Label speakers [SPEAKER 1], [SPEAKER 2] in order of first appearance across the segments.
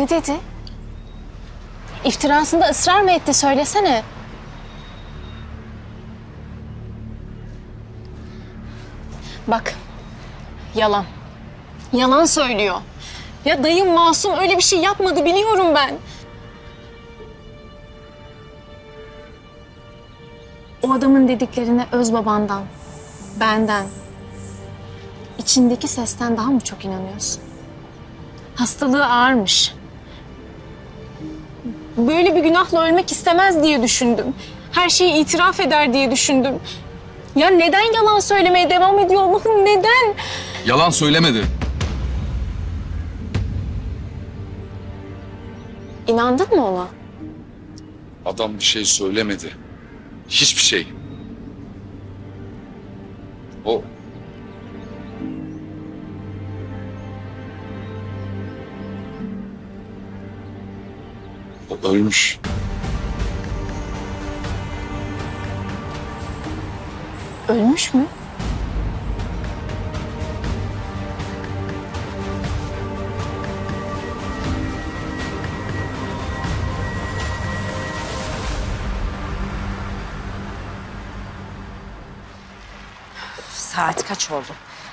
[SPEAKER 1] Ne dedi? İftirasında ısrar mı etti söylesene. Bak. Yalan. Yalan söylüyor. Ya dayım masum öyle bir şey yapmadı biliyorum ben. O adamın dediklerine öz babandan, benden, içindeki sesten daha mı çok inanıyorsun? Hastalığı ağırmış. Böyle bir günahla ölmek istemez diye düşündüm. Her şeyi itiraf eder diye düşündüm. Ya neden yalan söylemeye devam ediyor Allah'ım neden?
[SPEAKER 2] Yalan söylemedi.
[SPEAKER 1] İnandın mı ona?
[SPEAKER 2] Adam bir şey söylemedi. Hiçbir şey. O O ölmüş.
[SPEAKER 1] Ölmüş mü?
[SPEAKER 3] Saat kaç oldu?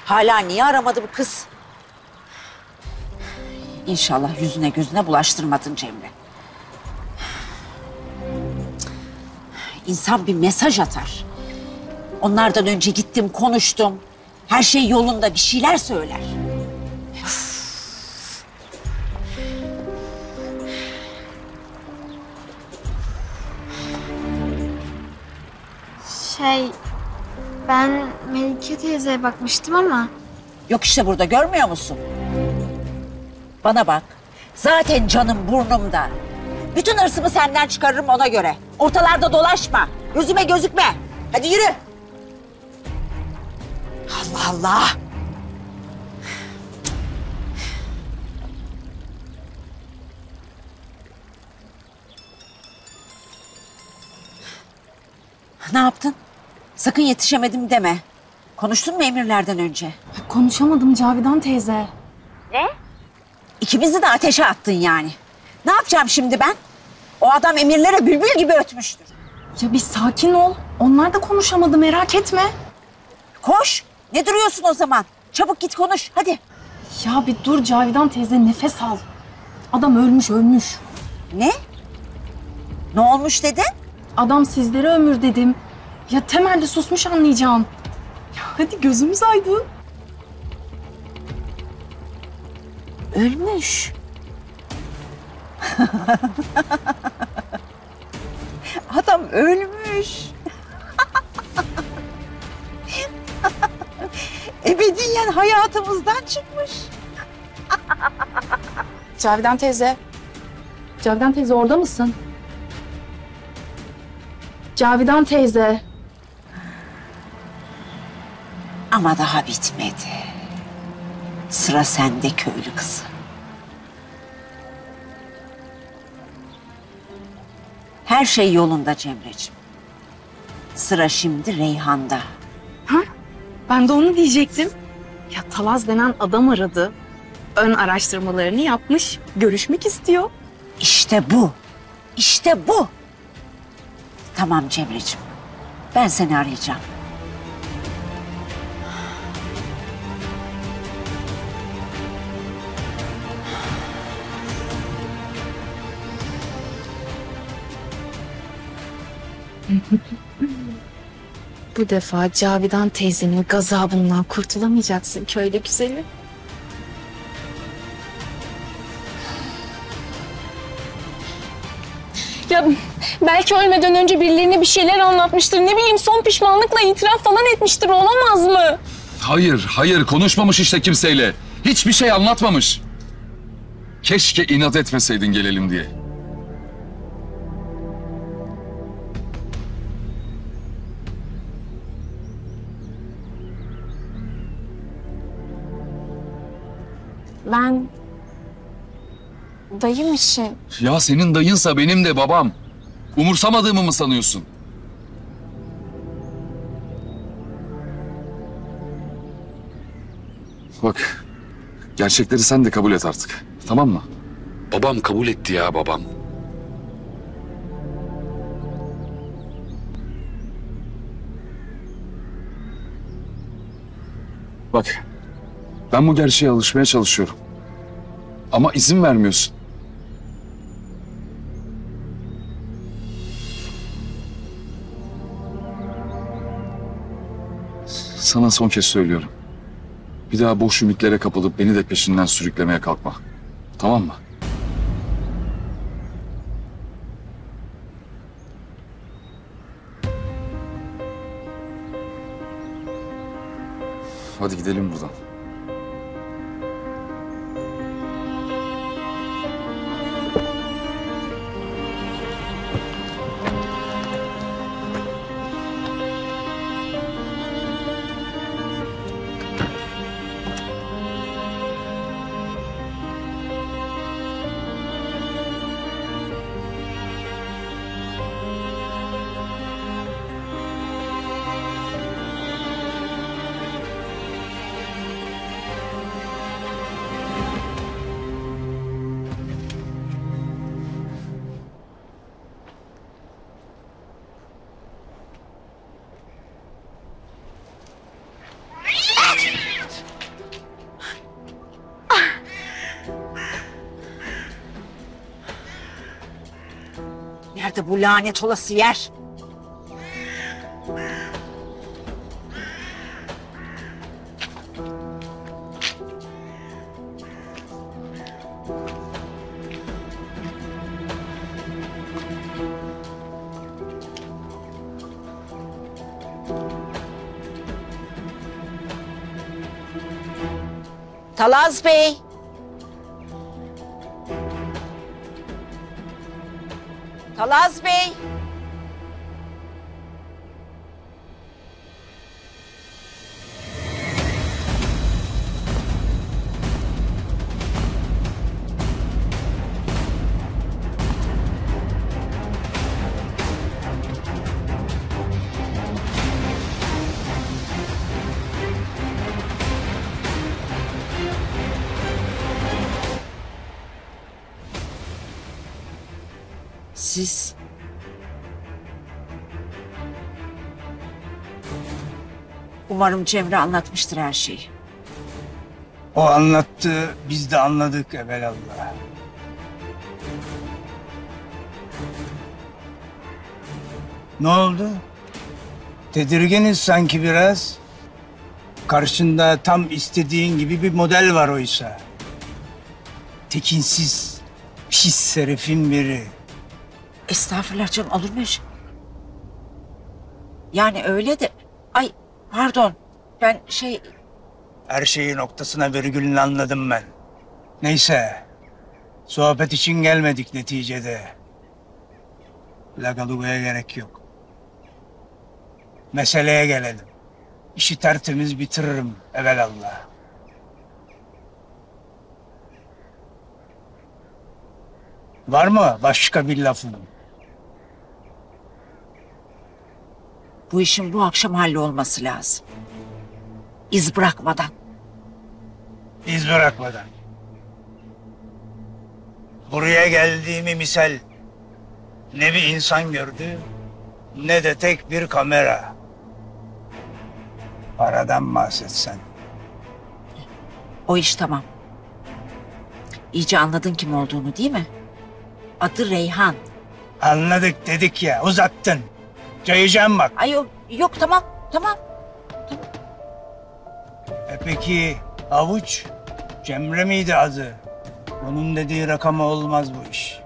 [SPEAKER 3] Hala niye aramadı bu kız? İnşallah yüzüne gözüne bulaştırmadın Cemre. İnsan bir mesaj atar. Onlardan önce gittim, konuştum. Her şey yolunda bir şeyler söyler.
[SPEAKER 4] Şey, ben Melike teyzeye bakmıştım ama
[SPEAKER 3] Yok işte burada görmüyor musun? Bana bak. Zaten canım burnumda. Bütün hırsımı senden çıkarırım ona göre. Ortalarda dolaşma. Gözüme gözükme. Hadi yürü. Allah Allah. Ne yaptın? Sakın yetişemedim deme. Konuştun mu emirlerden önce?
[SPEAKER 1] Konuşamadım Cavidan teyze.
[SPEAKER 3] İkimizi de ateşe attın yani. Ne yapacağım şimdi ben? O adam emirlere bülbül gibi ötmüştür.
[SPEAKER 1] Ya bir sakin ol. Onlar da konuşamadı merak etme.
[SPEAKER 3] Koş. Ne duruyorsun o zaman? Çabuk git konuş. Hadi.
[SPEAKER 1] Ya bir dur Cavidan teyze nefes al. Adam ölmüş ölmüş.
[SPEAKER 3] Ne? Ne olmuş dedin?
[SPEAKER 1] Adam sizlere ömür dedim. Ya temelde susmuş anlayacağım. Ya hadi gözümüz aydın.
[SPEAKER 3] Ölmüş. Adam ölmüş. Ebediyen hayatımızdan çıkmış.
[SPEAKER 1] Cavidan teyze. Cavidan teyze orada mısın? Cavidan teyze.
[SPEAKER 3] Ama daha bitmedi. Sıra sende köylü kızı. Her şey yolunda Cemre'ciğim. Sıra şimdi Reyhan'da.
[SPEAKER 1] Ben de onu diyecektim. Ya Talaz denen adam aradı. Ön araştırmalarını yapmış. Görüşmek istiyor.
[SPEAKER 3] İşte bu. İşte bu. Tamam Cemre'ciğim. Ben seni arayacağım.
[SPEAKER 1] Bu defa Cavidan teyzenin gazabından kurtulamayacaksın köylü güzeli. Ya belki ölmeden önce birilerine bir şeyler anlatmıştır. Ne bileyim son pişmanlıkla itiraf falan etmiştir. Olamaz mı?
[SPEAKER 2] Hayır, hayır konuşmamış işte kimseyle. Hiçbir şey anlatmamış. Keşke inat etmeseydin gelelim diye.
[SPEAKER 1] Ben dayım için
[SPEAKER 2] Ya senin dayınsa benim de babam. Umursamadığımı mı sanıyorsun? Bak, gerçekleri sen de kabul et artık. Tamam mı? Babam kabul etti ya babam. Bak, ben bu gerçeğe alışmaya çalışıyorum. Ama izin vermiyorsun. Sana son kez söylüyorum. Bir daha boş ümitlere kapılıp beni de peşinden sürüklemeye kalkma. Tamam mı? Hadi gidelim buradan.
[SPEAKER 3] Nerede bu lanet olası yer? Talaz Bey. Talaz Bey. Siz Umarım Cemre anlatmıştır her şeyi.
[SPEAKER 5] O anlattı, biz de anladık evelallah. Ne oldu? Tedirginiz sanki biraz. Karşında tam istediğin gibi bir model var oysa. Tekinsiz, pis herifin biri.
[SPEAKER 3] Estağfurullah canım olur mu öyle şey? Yani öyle de... Ay pardon ben şey
[SPEAKER 5] Her şeyi noktasına virgülünü anladım ben. Neyse, sohbet için gelmedik neticede. Lagaluga'ya gerek yok. Meseleye gelelim. İşi tertemiz bitiririm evelallah. Var mı başka bir lafın?
[SPEAKER 3] Bu işin bu akşam hallolması lazım. İz bırakmadan.
[SPEAKER 5] İz bırakmadan. Buraya geldiğimi misal ne bir insan gördü ne de tek bir kamera. Paradan bahsetsen.
[SPEAKER 3] O iş tamam. İyice anladın kim olduğunu değil mi? Adı Reyhan.
[SPEAKER 5] Anladık dedik ya uzattın. Cayacağım bak.
[SPEAKER 3] Ay yok, yok tamam tamam.
[SPEAKER 5] E peki avuç Cemre miydi adı? Onun dediği rakama olmaz bu iş.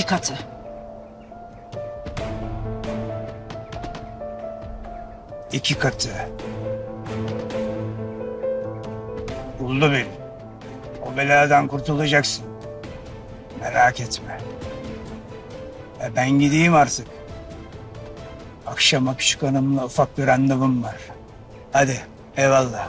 [SPEAKER 3] iki katı.
[SPEAKER 5] İki katı. Buldu beni. O beladan kurtulacaksın. Merak etme. E ben gideyim artık. Akşama küçük hanımla ufak bir randevum var. Hadi eyvallah.